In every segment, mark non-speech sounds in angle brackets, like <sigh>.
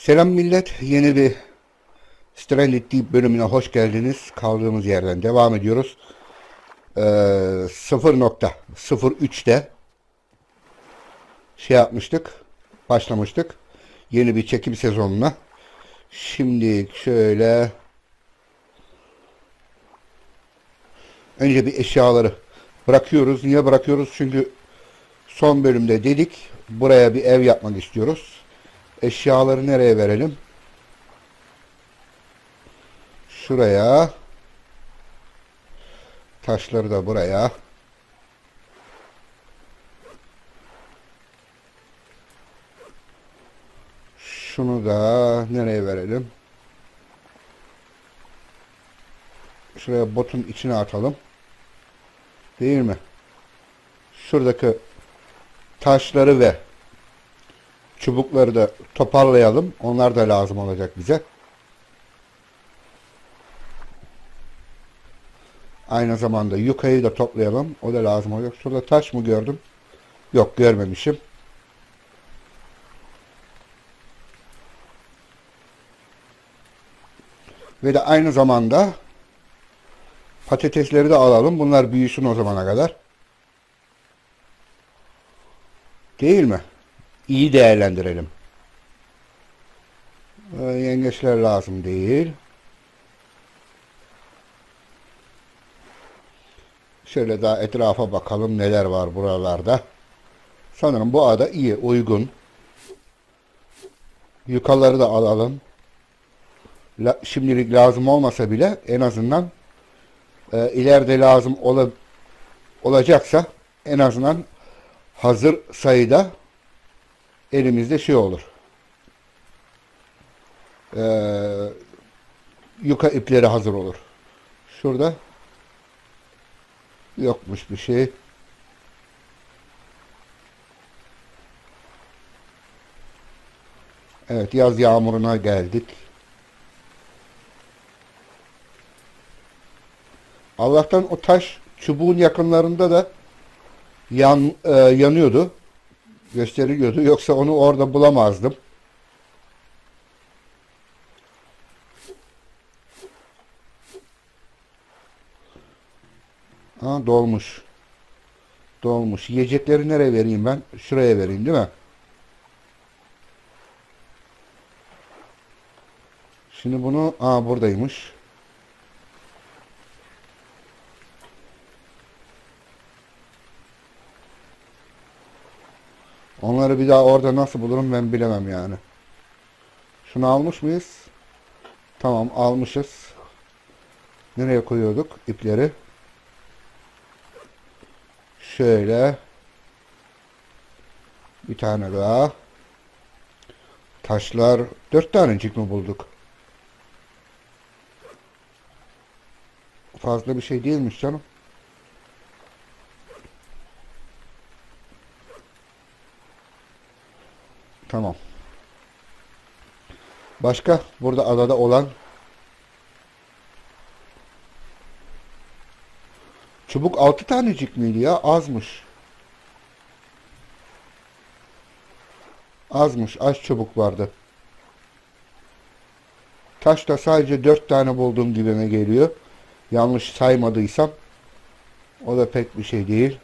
Selam millet. Yeni bir Stranded Deep bölümüne hoş geldiniz. Kaldığımız yerden devam ediyoruz. Ee, 0.03'te şey yapmıştık. Başlamıştık. Yeni bir çekim sezonuna. Şimdi şöyle önce bir eşyaları bırakıyoruz. Niye bırakıyoruz? Çünkü son bölümde dedik buraya bir ev yapmak istiyoruz. Eşyaları nereye verelim? Şuraya. Taşları da buraya. Şunu da nereye verelim? Şuraya botun içine atalım. Değil mi? Şuradaki taşları ve çubukları da toparlayalım. Onlar da lazım olacak bize. Aynı zamanda yukayı da toplayalım. O da lazım olacak. Şurada taş mı gördüm? Yok görmemişim. Ve de aynı zamanda patatesleri de alalım. Bunlar büyüsün o zamana kadar. Değil mi? İyi değerlendirelim. Ee, yengeçler lazım değil. Şöyle daha etrafa bakalım neler var buralarda. Sanırım bu ada iyi, uygun. Yukaları da alalım. La, şimdilik lazım olmasa bile en azından e, ileride lazım ola, olacaksa en azından hazır sayıda elimizde şey olur. Ee, yuka ipleri hazır olur. Şurada yokmuş bir şey. Evet yaz yağmuruna geldik. Allah'tan o taş çubuğun yakınlarında da yan, e, yanıyordu. Gösteriliyordu. Yoksa onu orada bulamazdım. Ha dolmuş. Dolmuş. Yiyecekleri nereye vereyim ben? Şuraya vereyim değil mi? Şimdi bunu aa buradaymış. Onları bir daha orada nasıl bulurum ben bilemem yani. Şunu almış mıyız? Tamam almışız. Nereye koyuyorduk ipleri? Şöyle. Bir tane daha. Taşlar. Dört tanecik mi bulduk? Fazla bir şey değilmiş canım. Tamam. Başka burada adada olan çubuk altı tanecik miydi ya? Azmış. Azmış. Az çubuk vardı. Taşta sadece dört tane bulduğum gibime geliyor. Yanlış saymadıysam. O da pek bir şey değil.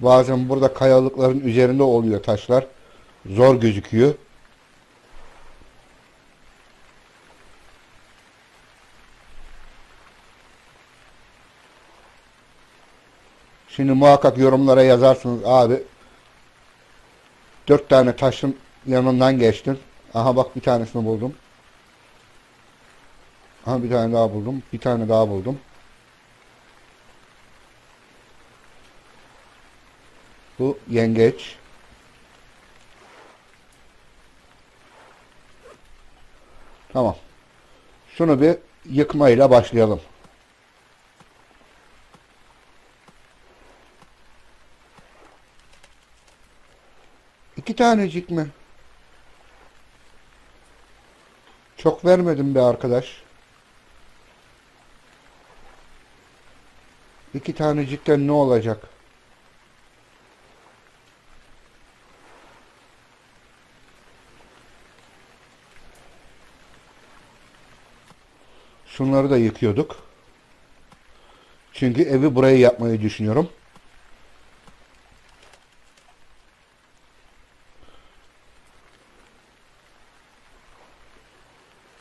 Bazen burada kayalıkların üzerinde oluyor taşlar zor gözüküyor. Şimdi muhakkak yorumlara yazarsınız abi. Dört tane taşın yanından geçtin. Aha bak bir tanesini buldum. Aha bir tane daha buldum. Bir tane daha buldum. Bu yengeç. Tamam. Şunu bir yıkmayla başlayalım. İki tanecik mi? Çok vermedim be arkadaş. İki tanecikten ne olacak? Şunları da yıkıyorduk. Çünkü evi buraya yapmayı düşünüyorum.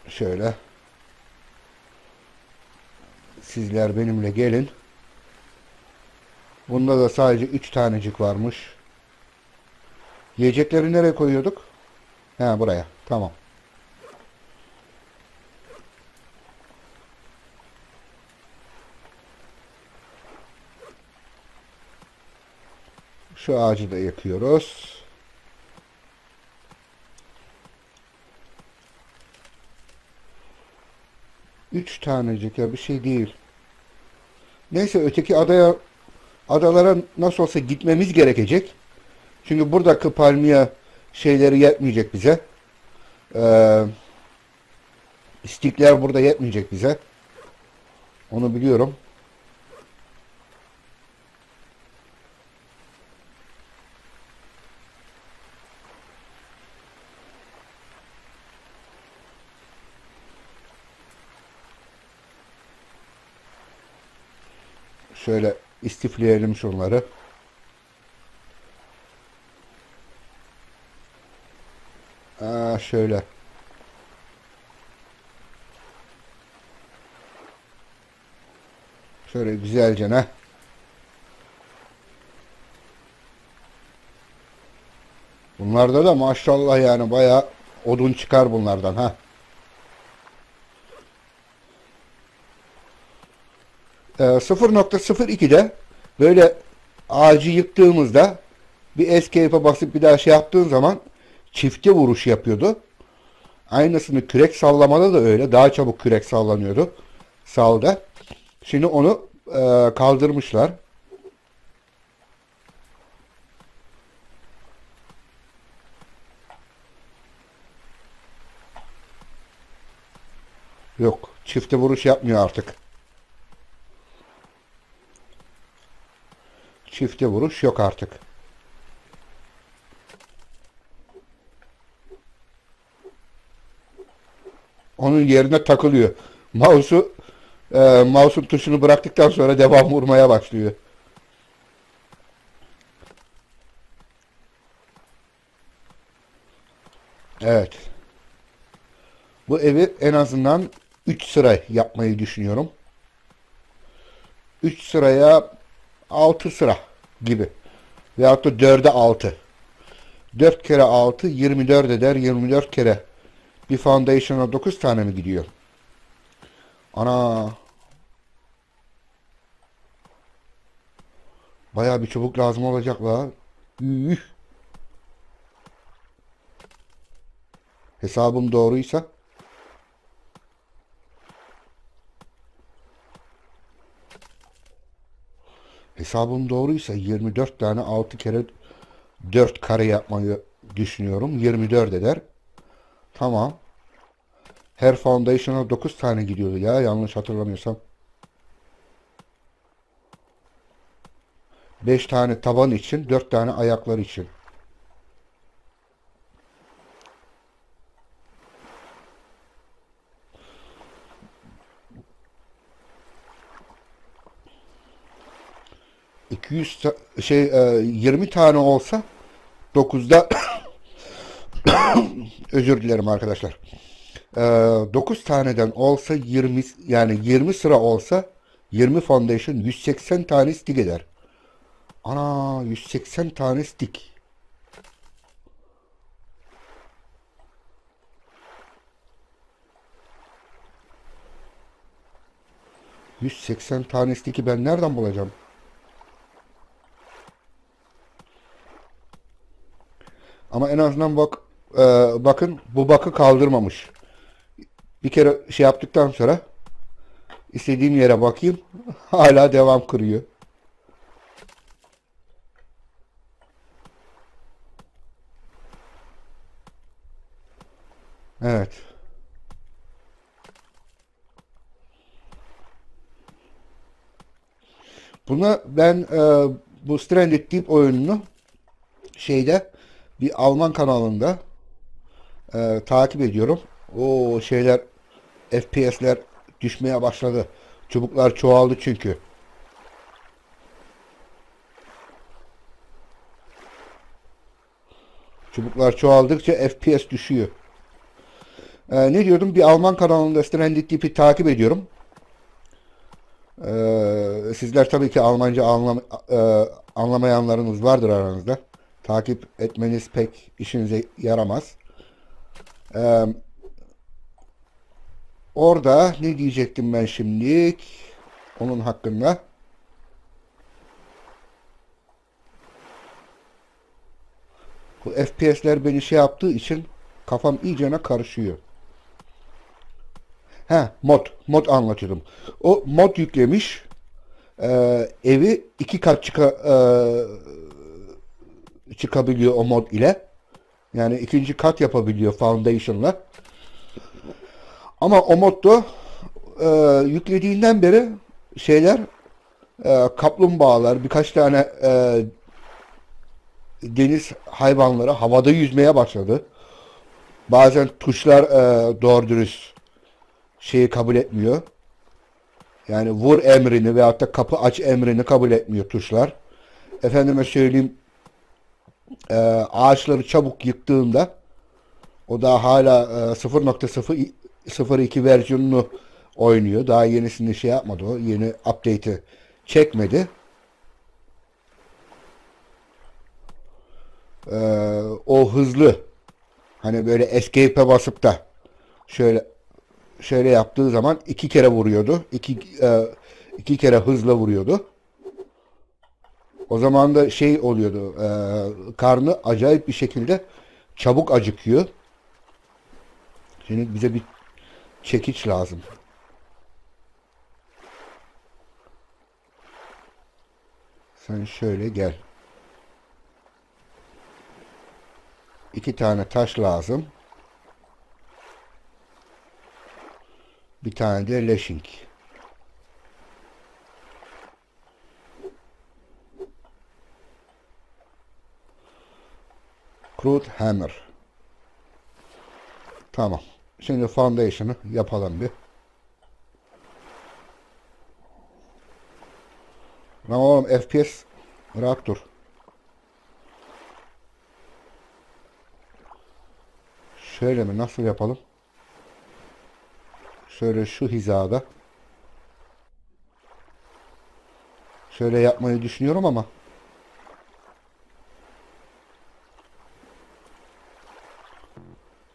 Şöyle. Sizler benimle gelin. Bunda da sadece 3 tanecik varmış. Yiyecekleri nereye koyuyorduk? Ha buraya. Tamam. Şu ağacı da yakıyoruz. Üç tanecik ya bir şey değil. Neyse öteki adaya adalara nasıl olsa gitmemiz gerekecek. Çünkü buradaki palmiye şeyleri yetmeyecek bize. Ee, istikler burada yetmeyecek bize. Onu biliyorum. Şöyle istifleyelim şunları. Aa, şöyle. Şöyle güzelce ne? Bunlarda da maşallah yani bayağı odun çıkar bunlardan ha. Ee, 0.02'de böyle ağacı yıktığımızda bir escape'e basıp bir daha şey yaptığın zaman çifte vuruş yapıyordu. Aynısını kürek sallamada da öyle. Daha çabuk kürek sallanıyordu. Salda. Şimdi onu e, kaldırmışlar. Yok. Çifte vuruş yapmıyor artık. Çifte vuruş yok artık. Onun yerine takılıyor. Mouse'u e, mouse'un tuşunu bıraktıktan sonra devam vurmaya başlıyor. Evet. Bu evi en azından 3 sıra yapmayı düşünüyorum. 3 sıraya 6 sıra gibi. Veyahut da 4'e 6. 4 kere 6 24 eder. 24 kere bir foundation'a 9 tane mi gidiyor? Ana. Bayağı bir çubuk lazım olacak la. Üh. Hesabım doğruysa hesabım doğruysa 24 tane 6 kere 4 kare yapmayı düşünüyorum. 24 eder. Tamam. Her foundation'a 9 tane gidiyordu ya yanlış hatırlamıyorsam. 5 tane taban için, 4 tane ayaklar için. ...200 şey 20 tane olsa 9'da <coughs> özür dilerim arkadaşlar. Ee, 9 taneden olsa 20 yani 20 sıra olsa 20 foundation 180 tane stick eder. Ana 180 tane stick. ...180 tane stick'i ben nereden bulacağım? Ama en azından bak e, bakın bu bakı kaldırmamış. Bir kere şey yaptıktan sonra istediğim yere bakayım <laughs> hala devam kırıyor. Evet. Buna ben e, bu Stranded Deep oyununu şeyde bir Alman kanalında e, takip ediyorum. O şeyler FPS'ler düşmeye başladı. Çubuklar çoğaldı çünkü. Çubuklar çoğaldıkça FPS düşüyor. Ee, ne diyordum? Bir Alman kanalında Stranded Deep'i takip ediyorum. Ee, sizler tabii ki Almanca anlam e, anlamayanlarınız vardır aranızda. Takip etmeniz pek işinize yaramaz. Ee, orada ne diyecektim ben şimdilik? Onun hakkında. Bu FPS'ler beni şey yaptığı için kafam iyicene karışıyor. He mod. Mod anlatıyordum. O mod yüklemiş. Ee, evi iki kat çıka, e, çıkabiliyor o mod ile. Yani ikinci kat yapabiliyor Foundation'la. Ama o modda e, yüklediğinden beri şeyler e, kaplumbağalar birkaç tane e, deniz hayvanları havada yüzmeye başladı. Bazen tuşlar e, doğru dürüst şeyi kabul etmiyor. Yani vur emrini veyahut da kapı aç emrini kabul etmiyor tuşlar. Efendime söyleyeyim e, ağaçları çabuk yıktığında o da hala e, 0.02 versiyonunu oynuyor. Daha yenisini şey yapmadı o. Yeni update'i çekmedi. Ee, o hızlı hani böyle escape'e basıp da şöyle şöyle yaptığı zaman iki kere vuruyordu. İki, e, iki kere hızla vuruyordu. O zaman da şey oluyordu. E, karnı acayip bir şekilde çabuk acıkıyor. Şimdi bize bir çekiç lazım. Sen şöyle gel. İki tane taş lazım. Bir tane de leşing. Crude hammer. Tamam. Şimdi foundation'ı yapalım bir. Lan oğlum FPS rahat dur. Şöyle mi? Nasıl yapalım? Şöyle şu hizada. Şöyle yapmayı düşünüyorum ama.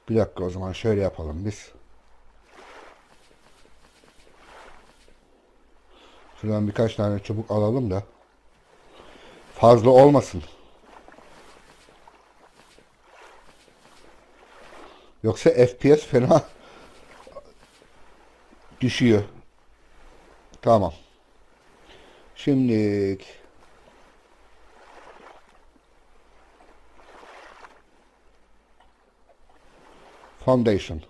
Bir dakika o zaman şöyle yapalım biz. Şuradan birkaç tane çubuk alalım da. Fazla olmasın. Yoksa FPS fena düşüyor. Tamam. Şimdi Foundation.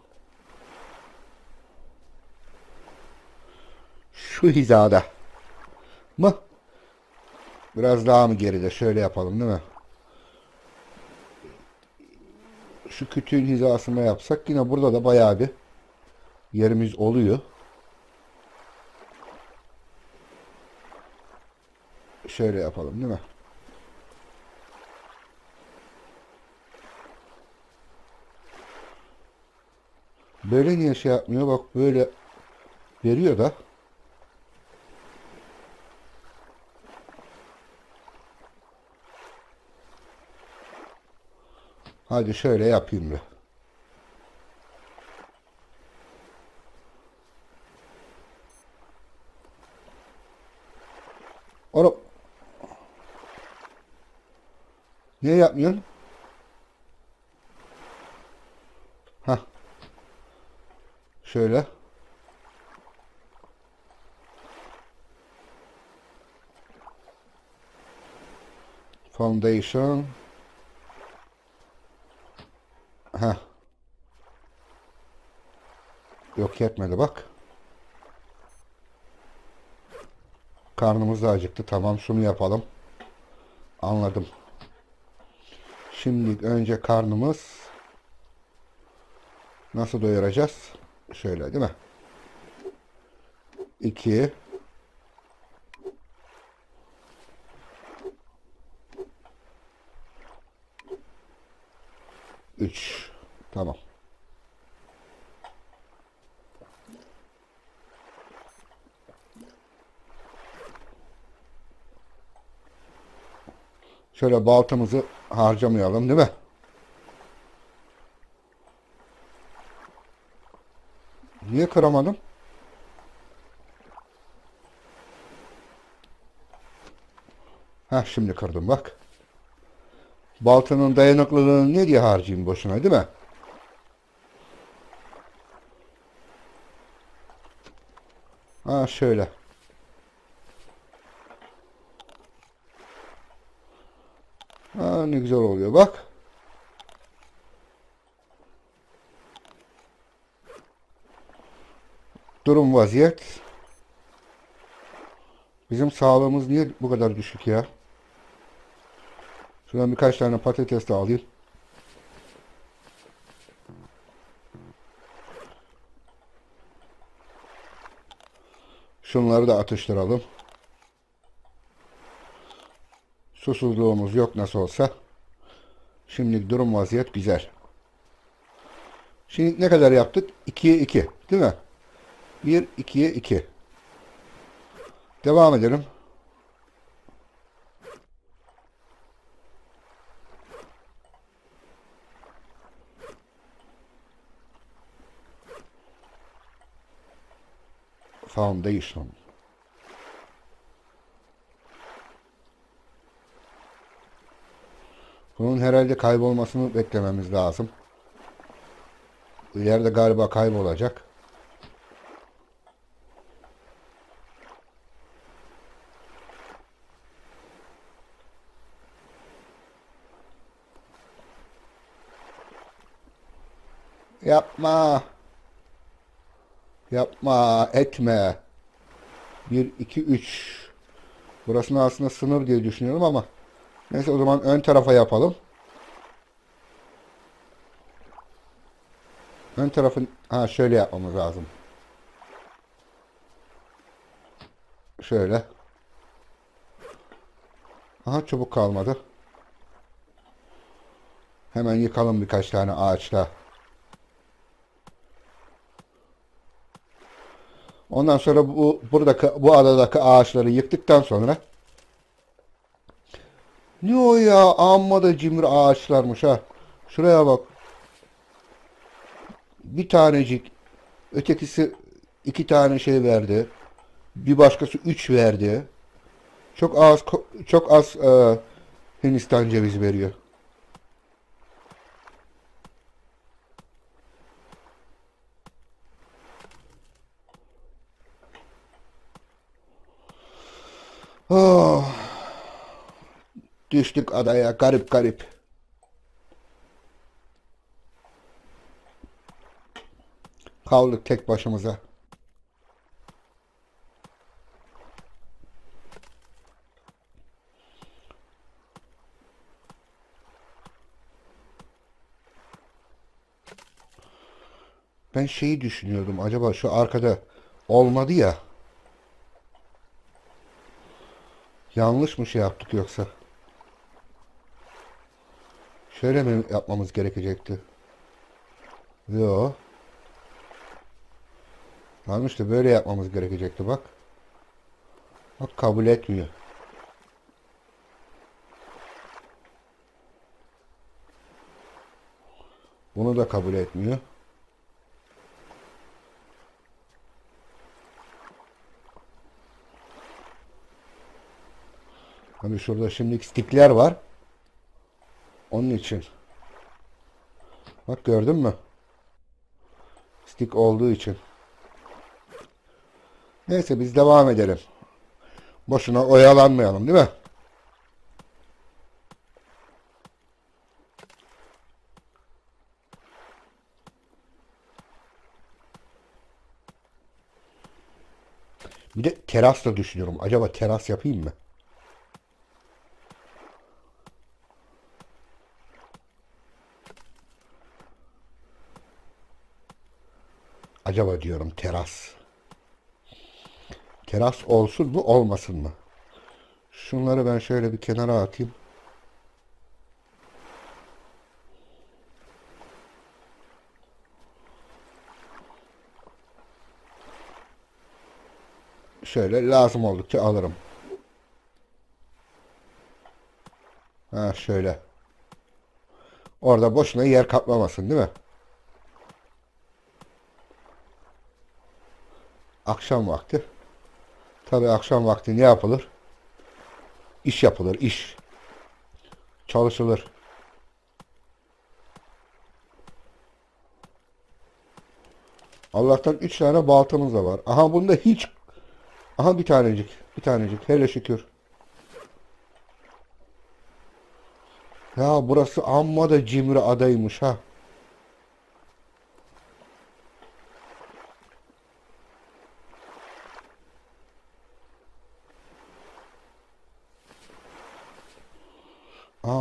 Şu hizada mı? Biraz daha mı geride? Şöyle yapalım değil mi? Şu kütüğün hizasına yapsak yine burada da bayağı bir yerimiz oluyor. Şöyle yapalım değil mi? Böyle niye şey yapmıyor? Bak böyle veriyor da. Hadi şöyle yapayım bir. Oğlum. Niye yapmıyorsun? Ha. Şöyle. Foundation. Ha. Yok yetmedi bak. Karnımız da acıktı. Tamam şunu yapalım. Anladım. Şimdi önce karnımız nasıl doyuracağız? Şöyle değil mi? 2 3 Tamam. Şöyle baltamızı harcamayalım değil mi? Niye kıramadım? Heh şimdi kırdım bak. Baltanın dayanıklılığını ne diye harcayayım boşuna değil mi? Ha şöyle. Ha ne güzel oluyor bak. Durum vaziyet. Bizim sağlığımız niye bu kadar düşük ya? Şuradan birkaç tane patates de alayım. Şunları da atıştıralım. Susuzluğumuz yok nasıl olsa. Şimdi durum vaziyet güzel. Şimdi ne kadar yaptık? 2'ye 2 değil mi? 1, 2'ye 2. Devam edelim. Foundation. Bunun herhalde kaybolmasını beklememiz lazım. İleride galiba kaybolacak. Yapma. Yapma, etme. 1, 2, 3. Burasını aslında sınır diye düşünüyorum ama neyse o zaman ön tarafa yapalım. Ön tarafın ha şöyle yapmamız lazım. Şöyle. Aha çubuk kalmadı. Hemen yıkalım birkaç tane ağaçla. Ondan sonra bu buradaki bu adadaki ağaçları yıktıktan sonra ne o ya amma da cimri ağaçlarmış ha. Şuraya bak. Bir tanecik ötekisi iki tane şey verdi. Bir başkası üç verdi. Çok az çok az e, Hindistan cevizi veriyor. Oh. Düştük adaya garip garip. Kaldık tek başımıza. Ben şeyi düşünüyordum. Acaba şu arkada olmadı ya. Yanlış mı şey yaptık yoksa? Şöyle mi yapmamız gerekecekti? Yo. Tamam işte böyle yapmamız gerekecekti bak. Bak kabul etmiyor. Bunu da kabul etmiyor. Hani şurada şimdi stickler var. Onun için. Bak gördün mü? Stick olduğu için. Neyse biz devam edelim. Boşuna oyalanmayalım değil mi? Bir de teras da düşünüyorum. Acaba teras yapayım mı? Acaba diyorum teras. Teras olsun mu olmasın mı? Şunları ben şöyle bir kenara atayım. Şöyle lazım oldukça alırım. Ha şöyle. Orada boşuna yer kaplamasın değil mi? Akşam vakti. Tabii akşam vakti ne yapılır? İş yapılır, iş. Çalışılır. Allah'tan üç tane baltamız da var. Aha bunda hiç... Aha bir tanecik. Bir tanecik. Hele şükür. Ya burası amma da cimri adaymış ha.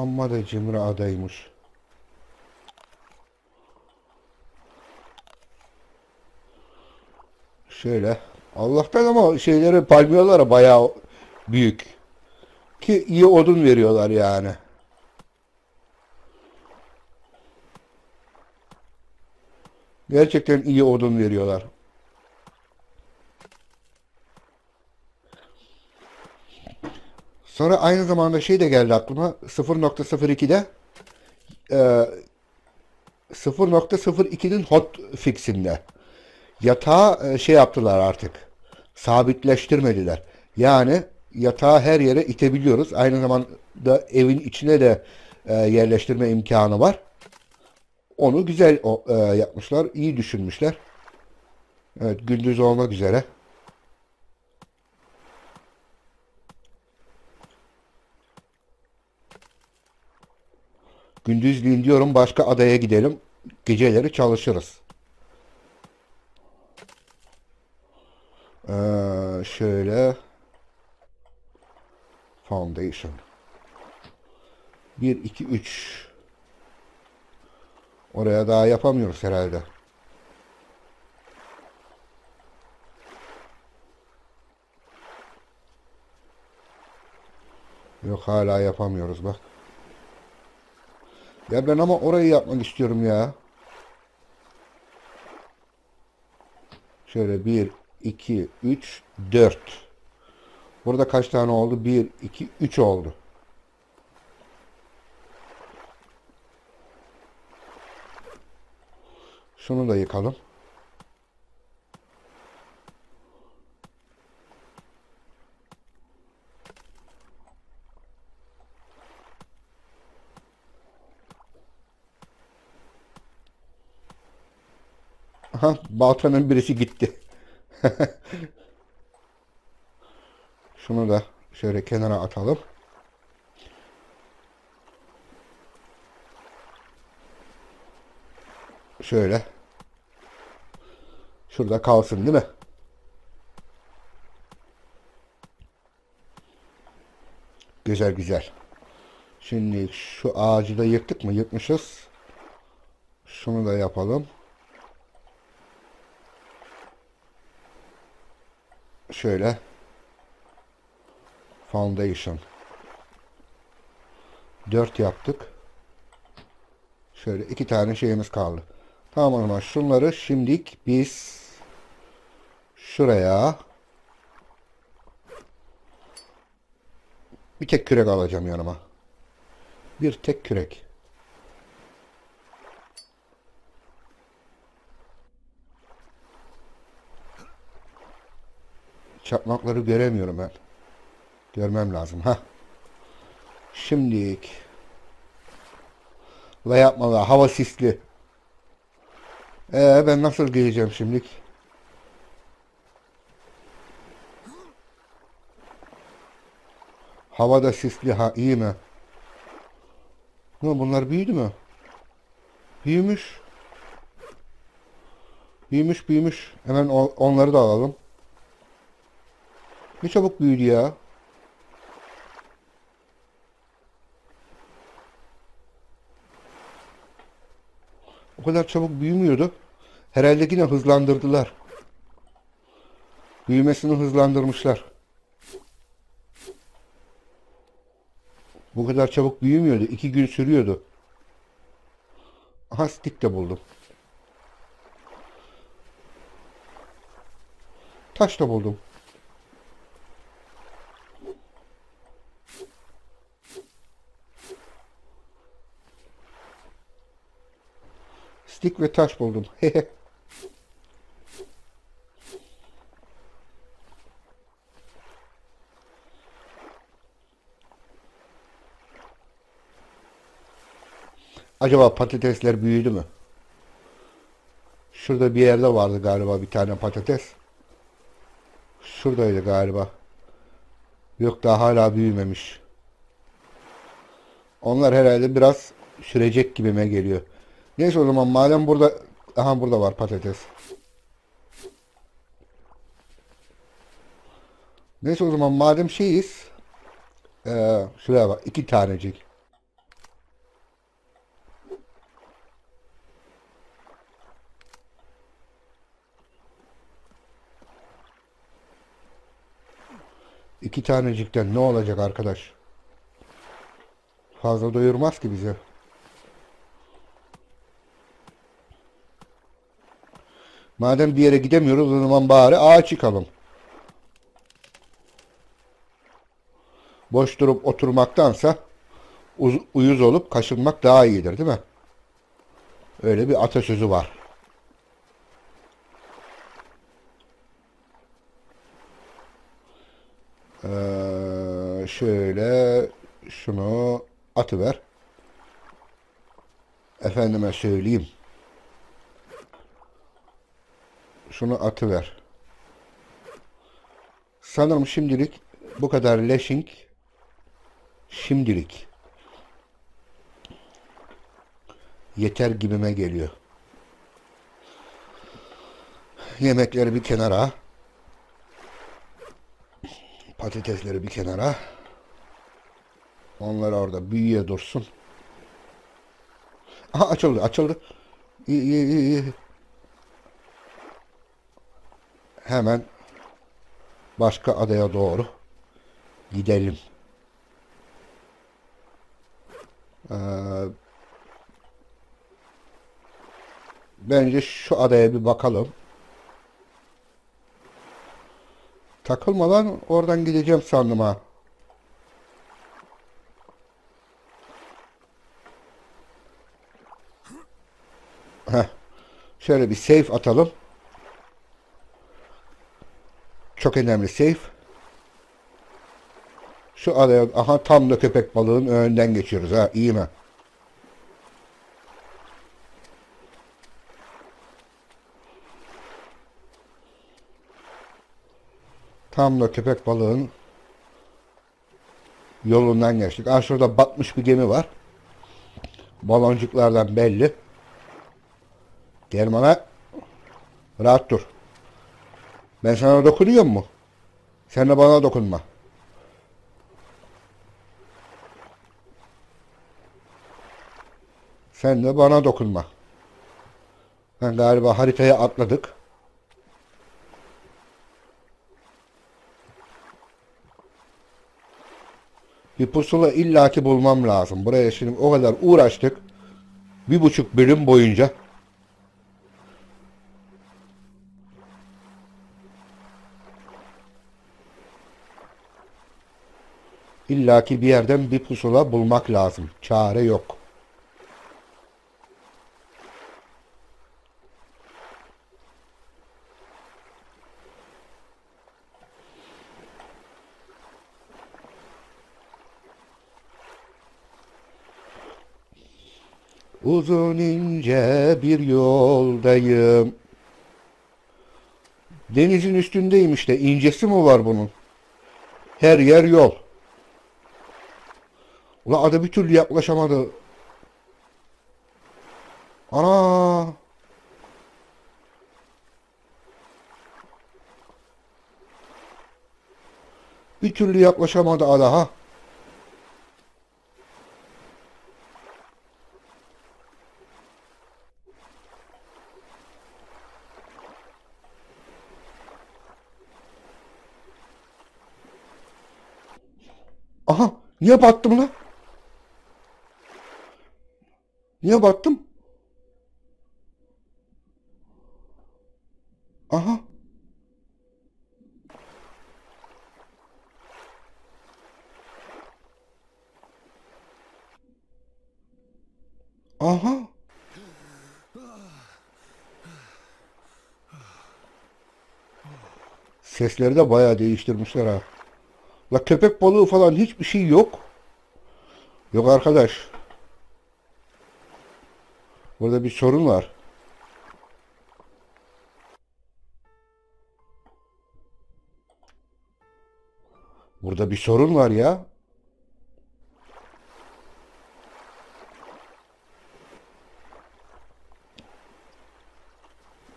Amma da cimri adaymış. Şöyle. Allah'tan ama şeyleri palmiyelara bayağı büyük. Ki iyi odun veriyorlar yani. Gerçekten iyi odun veriyorlar. Sonra aynı zamanda şey de geldi aklıma 0.02'de e, 0.02'nin hotfix'inde yatağı e, şey yaptılar artık sabitleştirmediler. Yani yatağı her yere itebiliyoruz. Aynı zamanda evin içine de e, yerleştirme imkanı var. Onu güzel e, yapmışlar. iyi düşünmüşler. Evet gündüz olmak üzere. Gündüzliğin diyorum başka adaya gidelim. Geceleri çalışırız. Ee, şöyle Foundation 1 2 3 Oraya daha yapamıyoruz herhalde. Yok hala yapamıyoruz bak. Ya ben ama orayı yapmak istiyorum ya. Şöyle 1, 2, 3, 4. Burada kaç tane oldu? 1, 2, 3 oldu. Şunu da yıkalım. Aha, baltanın birisi gitti. <laughs> Şunu da şöyle kenara atalım. Şöyle. Şurada kalsın değil mi? Güzel güzel. Şimdi şu ağacı da yırttık mı? Yırtmışız. Şunu da yapalım. Şöyle. Foundation. 4 yaptık. Şöyle iki tane şeyimiz kaldı. Tamam o zaman şunları şimdilik biz şuraya bir tek kürek alacağım yanıma. Bir tek kürek. Çakmakları göremiyorum ben. Görmem lazım. ha. Şimdilik la yapmalı. Hava sisli. Ee ben nasıl geleceğim şimdilik? Havada sisli ha iyi mi? Ne bunlar büyüdü mü? Büyümüş. Büyümüş büyümüş. Hemen onları da alalım. Ne çabuk büyüdü ya. O kadar çabuk büyümüyordu. Herhalde yine hızlandırdılar. Büyümesini hızlandırmışlar. Bu kadar çabuk büyümüyordu. İki gün sürüyordu. Aha stick de buldum. Taş da buldum. Stick ve taş buldum. <laughs> Acaba patatesler büyüdü mü? Şurada bir yerde vardı galiba bir tane patates. Şuradaydı galiba. Yok daha hala büyümemiş. Onlar herhalde biraz sürecek gibime geliyor. Neyse o zaman madem burada aha burada var patates. Neyse o zaman madem şeyiz ee, şuraya bak iki tanecik. İki tanecikten ne olacak arkadaş? Fazla doyurmaz ki bize. Madem bir yere gidemiyoruz o zaman bari ağa çıkalım. Boş durup oturmaktansa uz- uyuz olup kaşınmak daha iyidir değil mi? Öyle bir atasözü var. Ee, şöyle şunu atıver. Efendime söyleyeyim. Şunu atıver. Sanırım şimdilik bu kadar leşing şimdilik yeter gibime geliyor. Yemekleri bir kenara. Patatesleri bir kenara. Onlar orada büyüye dursun. Aha açıldı açıldı. İyi iyi iyi. iyi. Hemen başka adaya doğru gidelim. Ee, bence şu adaya bir bakalım. Takılmadan oradan gideceğim sandım ha. Heh. Şöyle bir save atalım. Çok önemli save. Şu adaya aha tam da köpek balığın önünden geçiyoruz ha iyi mi? Tam da köpek balığın yolundan geçtik. Aa şurada batmış bir gemi var. Baloncuklardan belli. Gel bana. Rahat dur. Ben sana dokunuyor mu? Sen de bana dokunma. Sen de bana dokunma. Ben galiba haritaya atladık. Bir pusula illaki bulmam lazım. Buraya şimdi o kadar uğraştık. Bir buçuk bölüm boyunca. İllaki bir yerden bir pusula bulmak lazım. Çare yok. Uzun ince bir yoldayım. Denizin üstündeyim işte. İncesi mi var bunun? Her yer yol. Ulan adam bir türlü yaklaşamadı. Ana. Bir türlü yaklaşamadı ada ha. Aha niye battım lan? Niye battım? Aha. Aha. Sesleri de bayağı değiştirmişler ha. La köpek balığı falan hiçbir şey yok. Yok arkadaş. Burada bir sorun var. Burada bir sorun var ya.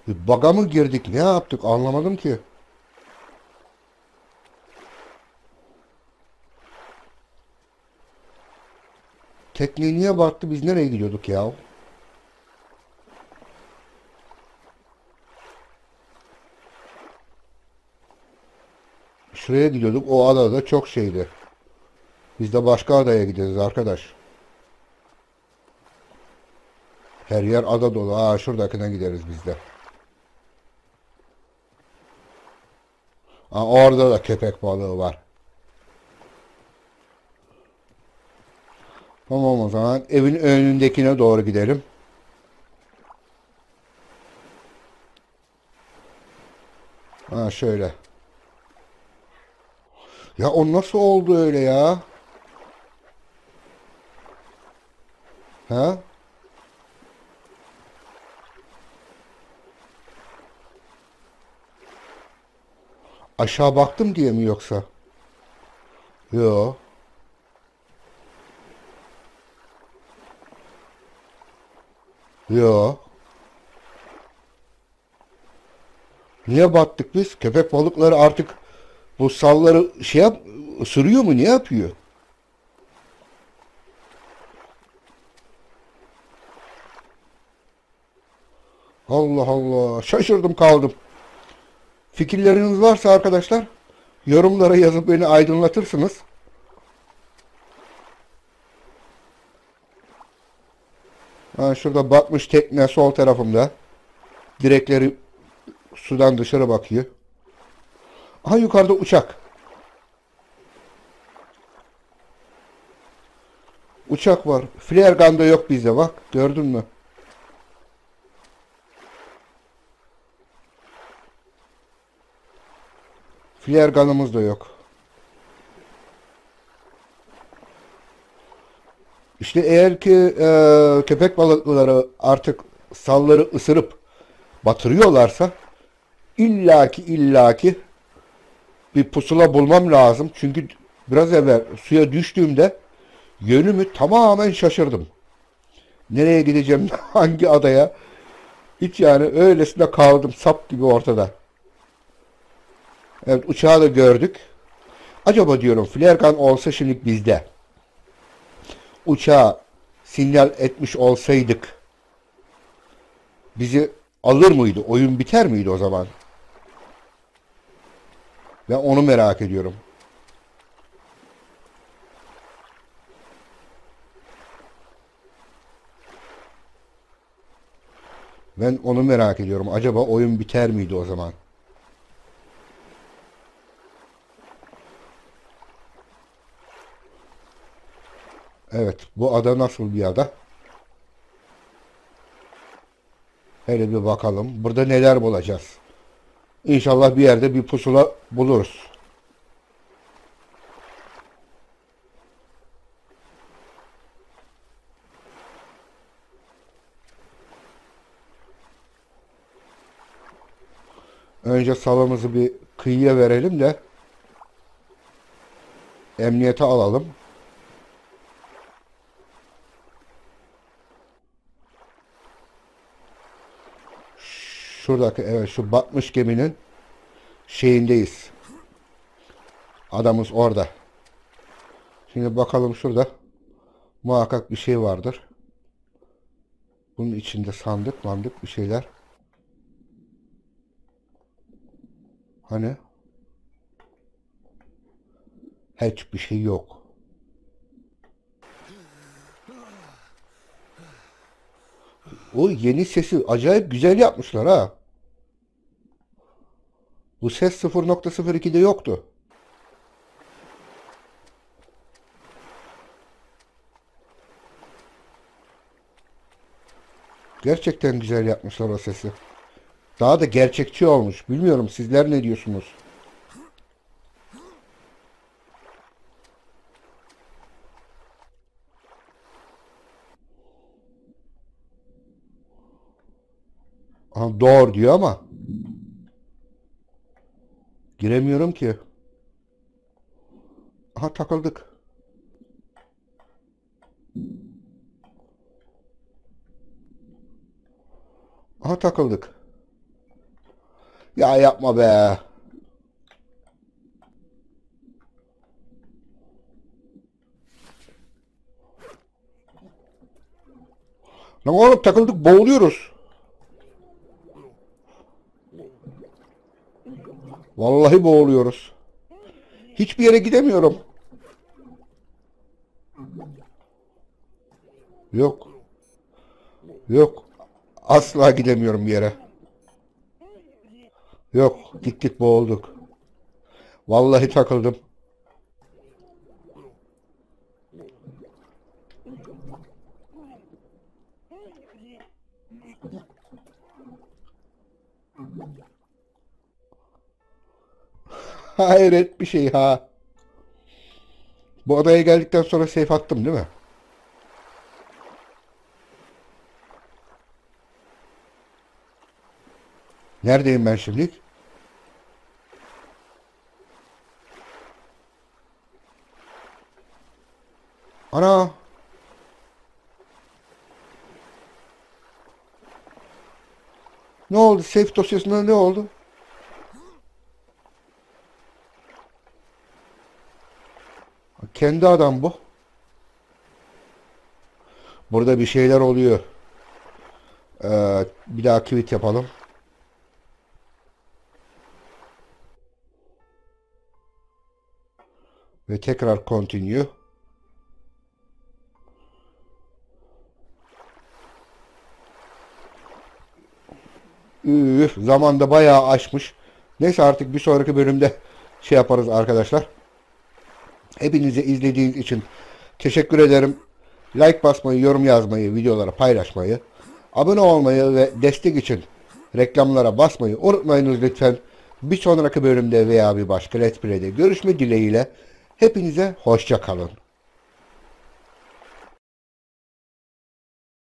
Baga mı girdik? Ne yaptık? Anlamadım ki. Tekne niye battı? Biz nereye gidiyorduk ya? Şuraya gidiyorduk. O adada çok şeydi. Biz de başka adaya gideceğiz arkadaş. Her yer ada dolu. Aa şuradakine gideriz biz de. Aa, orada da köpek balığı var. Tamam o zaman evin önündekine doğru gidelim. Ha şöyle. Ya o nasıl oldu öyle ya? Ha? Aşağı baktım diye mi yoksa? Yo. Yo. Niye battık biz? Köpek balıkları artık bu salları şey yap ısırıyor mu? Ne yapıyor? Allah Allah. Şaşırdım kaldım. Fikirleriniz varsa arkadaşlar yorumlara yazıp beni aydınlatırsınız. Ha, şurada batmış tekne sol tarafımda. Direkleri sudan dışarı bakıyor. Aha yukarıda uçak. Uçak var. Flare gun da yok bizde bak. Gördün mü? Flare gun'ımız da yok. İşte eğer ki e, köpek balıkları artık salları ısırıp batırıyorlarsa illaki illaki bir pusula bulmam lazım. Çünkü biraz evvel suya düştüğümde yönümü tamamen şaşırdım. Nereye gideceğim, <laughs> hangi adaya? Hiç yani öylesine kaldım sap gibi ortada. Evet uçağı da gördük. Acaba diyorum flare gun olsa şimdi bizde. Uçağa sinyal etmiş olsaydık bizi alır mıydı? Oyun biter miydi o zaman? Ben onu merak ediyorum. Ben onu merak ediyorum. Acaba oyun biter miydi o zaman? Evet, bu ada nasıl bir ada? Hele bir bakalım. Burada neler bulacağız? İnşallah bir yerde bir pusula buluruz. Önce salımızı bir kıyıya verelim de emniyete alalım. Şuradaki evet şu batmış geminin şeyindeyiz. Adamız orada. Şimdi bakalım şurada muhakkak bir şey vardır. Bunun içinde sandık mandık bir şeyler. Hani? Hiçbir şey yok. O yeni sesi acayip güzel yapmışlar ha. Bu ses 0.02'de yoktu. Gerçekten güzel yapmışlar o sesi. Daha da gerçekçi olmuş. Bilmiyorum sizler ne diyorsunuz? Aha, doğru diyor ama giremiyorum ki. Aha takıldık. Aha takıldık. Ya yapma be. Lan oğlum takıldık boğuluyoruz. Vallahi boğuluyoruz. Hiçbir yere gidemiyorum. Yok. Yok. Asla gidemiyorum bir yere. Yok. Gittik boğulduk. Vallahi takıldım. Hayret bir şey ha. Bu adaya geldikten sonra safe attım değil mi? Neredeyim ben şimdi? Ana. Ne oldu? Safe dosyasında ne oldu? Kendi adam bu. Burada bir şeyler oluyor. Ee, bir daha tweet yapalım. Ve tekrar continue. Üf, zamanda bayağı aşmış. Neyse artık bir sonraki bölümde şey yaparız arkadaşlar. Hepinize izlediğiniz için teşekkür ederim. Like basmayı, yorum yazmayı, videoları paylaşmayı, abone olmayı ve destek için reklamlara basmayı unutmayınız lütfen. Bir sonraki bölümde veya bir başka Let's Play'de görüşme dileğiyle hepinize hoşça kalın.